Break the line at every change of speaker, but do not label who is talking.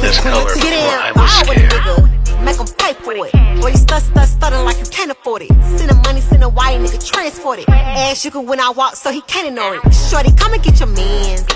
this color
Get
before
in,
I was scared.
make them pay for it. Boy, you stud, stut, stuttering like you can't afford it. Send the money, send a white nigga transport it. Ass you can when I walk, so he can't ignore it. Shorty, come and get your mans.